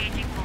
Engaging.